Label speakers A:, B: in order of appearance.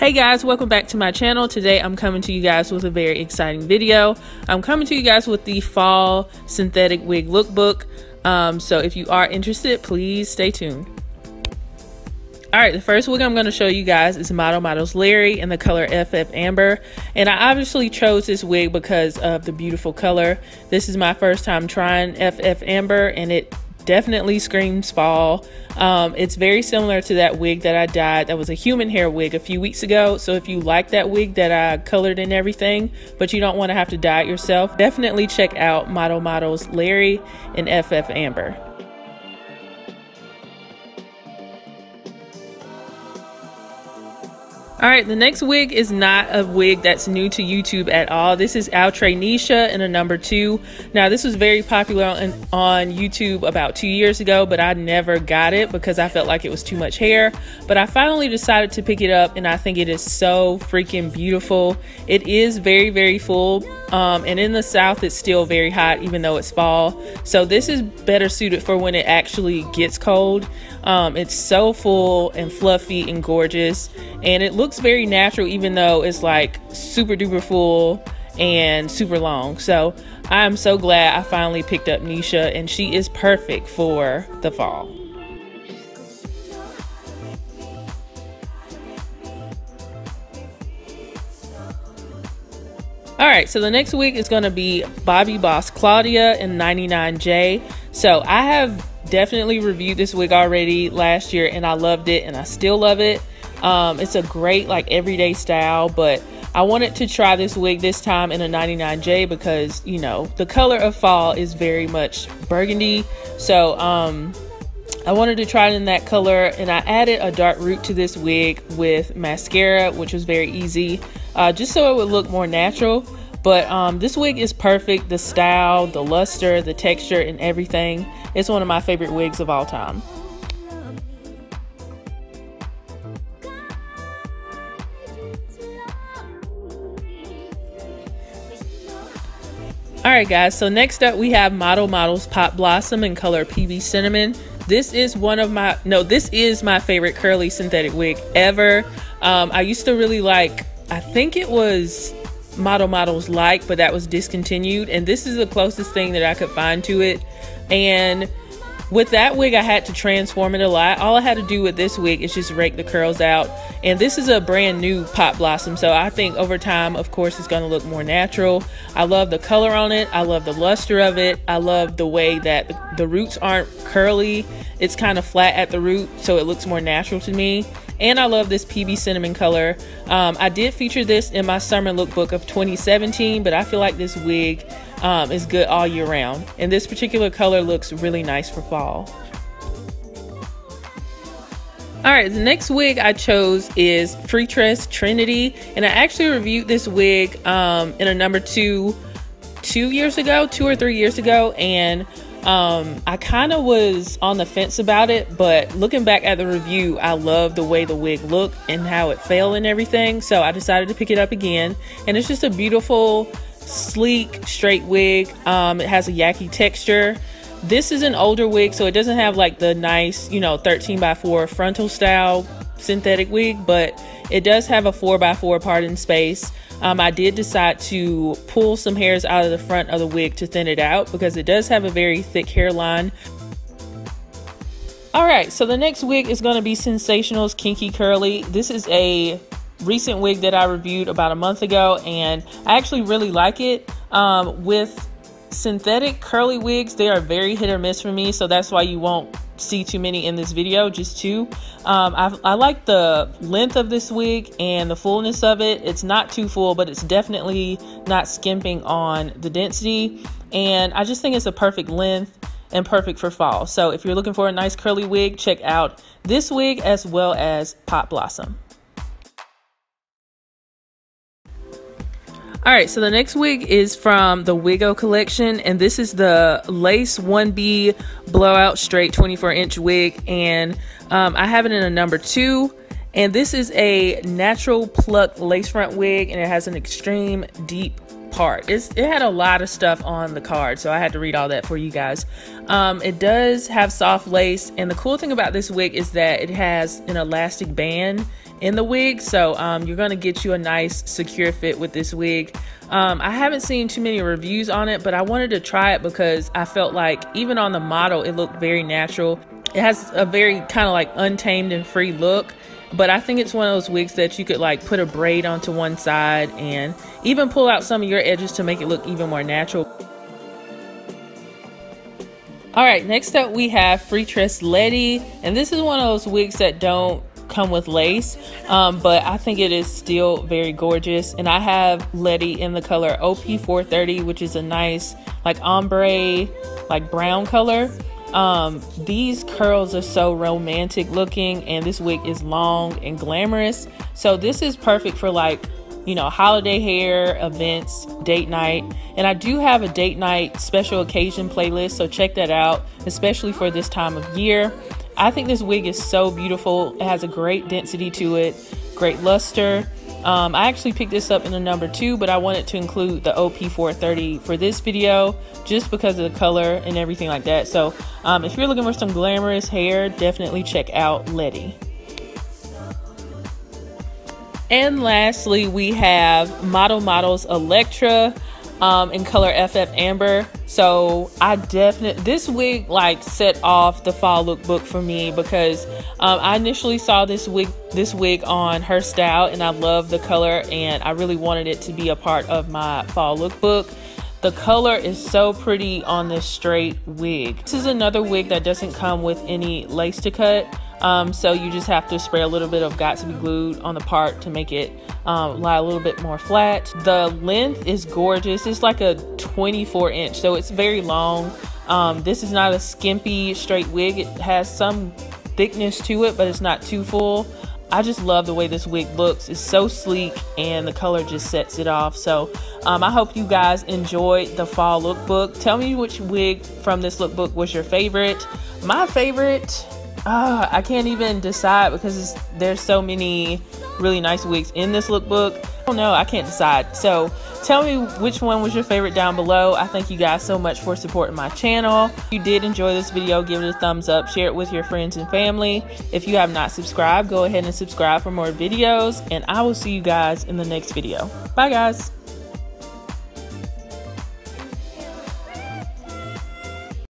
A: Hey guys, welcome back to my channel. Today I'm coming to you guys with a very exciting video. I'm coming to you guys with the fall synthetic wig lookbook. Um, so if you are interested, please stay tuned. Alright, the first wig I'm going to show you guys is Model Models Larry in the color FF Amber. And I obviously chose this wig because of the beautiful color. This is my first time trying FF Amber and it definitely screams fall. Um, it's very similar to that wig that I dyed. That was a human hair wig a few weeks ago. So if you like that wig that I colored and everything, but you don't want to have to dye it yourself, definitely check out Model Models Larry and FF Amber. All right, the next wig is not a wig that's new to YouTube at all. This is Outre Neesha in a number two. Now, this was very popular on, on YouTube about two years ago, but I never got it because I felt like it was too much hair. But I finally decided to pick it up, and I think it is so freaking beautiful. It is very, very full, um, and in the South, it's still very hot, even though it's fall. So this is better suited for when it actually gets cold. Um, it's so full and fluffy and gorgeous, and it looks looks very natural, even though it's like super duper full and super long. So I'm so glad I finally picked up Neesha, and she is perfect for the fall. All right, so the next week is going to be Bobbi Boss Claudia and 99J. So I have definitely reviewed this wig already last year and I loved it and I still love it. Um, it's a great like everyday style, but I wanted to try this wig this time in a 99J because, you know, the color of fall is very much burgundy. So, um, I wanted to try it in that color and I added a dark root to this wig with mascara, which was very easy, uh, just so it would look more natural. But um, this wig is perfect. The style, the luster, the texture, and everything. It's one of my favorite wigs of all time. All right, guys. So next up, we have Model Models Pop Blossom in color PB Cinnamon. This is one of my no, this is my favorite curly synthetic wig ever. Um, I used to really like. I think it was Model Models like, but that was discontinued. And this is the closest thing that I could find to it. And with that wig, I had to transform it a lot. All I had to do with this wig is just rake the curls out. And this is a brand new Pop Blossom. So I think over time, of course, it's going to look more natural. I love the color on it. I love the luster of it. I love the way that the, roots aren't curly. It's kind of flat at the root, so it looks more natural to me. And I love this PB cinnamon color. Um, I did feature this in my summer lookbook of 2017, but I feel like this wig um, is good all year round. And this particular color looks really nice for fall. All right, the next wig I chose is Freetress Trinity, and I actually reviewed this wig um, in a number two two years ago, two or three years ago, and um, I kind of was on the fence about it, but looking back at the review, I love the way the wig looked and how it fell and everything, so I decided to pick it up again, and it's just a beautiful sleek, straight wig. Um, it has a yaki texture. This is an older wig, so it doesn't have like the nice, you know, 13 by 4 frontal style synthetic wig, but it does have a 4 by 4 part in space. Um, I did decide to pull some hairs out of the front of the wig to thin it out because it does have a very thick hairline. All right, so the next wig is going to be Sensationnel's Kinky Curly. This is a recent wig that I reviewed about a month ago, and I actually really like it. Um, with synthetic curly wigs, they are very hit or miss for me, so that's why you won't see too many in this video, just two. Um, I, I like the length of this wig and the fullness of it. It's not too full, but it's definitely not skimping on the density. And I just think it's a perfect length and perfect for fall. So if you're looking for a nice curly wig, check out this wig as well as Pop Blossom. All right, so the next wig is from the Wigo collection, and this is the Lace 1B Blowout Straight 24 inch wig, and um, I have it in a number two. And this is a natural pluck lace front wig, and it has an extreme deep part. It's, it had a lot of stuff on the card, so I had to read all that for you guys. Um, it does have soft lace, and the cool thing about this wig is that it has an elastic band in the wig, so um, you're to get you a nice secure fit with this wig. Um, I haven't seen too many reviews on it, but I wanted to try it because I felt like even on the model, it looked very natural. It has a very kind of like untamed and free look but I think it's one of those wigs that you could like put a braid onto one side and even pull out some of your edges to make it look even more natural. All right, next up we have Free Freetress Letty, and this is one of those wigs that don't come with lace, um, but I think it is still very gorgeous. And I have Letty in the color OP430, which is a nice like ombre, like brown color. Um, these curls are so romantic looking, and this wig is long and glamorous. So this is perfect for like, you know, holiday hair, events, date night. And I do have a date night special occasion playlist, so check that out, especially for this time of year. I think this wig is so beautiful. It has a great density to it, great luster. Um, I actually picked this up in the number two, but I wanted to include the OP430 for this video just because of the color and everything like that. So um, if you're looking for some glamorous hair, definitely check out Letty. And lastly, we have Model Models Electra um, in color FF Amber. So I definitely this wig like set off the fall lookbook for me because um, I initially saw this wig this wig on her style and I love the color and I really wanted it to be a part of my fall lookbook. The color is so pretty on this straight wig. This is another wig that doesn't come with any lace to cut. Um, so you just have to spray a little bit of Got2b glued on the part to make it um, lie a little bit more flat. The length is gorgeous. It's like a 24 inch, so it's very long. Um, this is not a skimpy straight wig. It has some thickness to it, but it's not too full. I just love the way this wig looks. It's so sleek and the color just sets it off. So um, I hope you guys enjoyed the fall lookbook. Tell me which wig from this lookbook was your favorite. My favorite uh, I can't even decide because there's so many really nice wigs in this lookbook. I don't know, I can't decide. So tell me which one was your favorite down below. I thank you guys so much for supporting my channel. If you did enjoy this video, give it a thumbs up, share it with your friends and family. If you have not subscribed, go ahead and subscribe for more videos, and I will see you guys in the next video. Bye guys.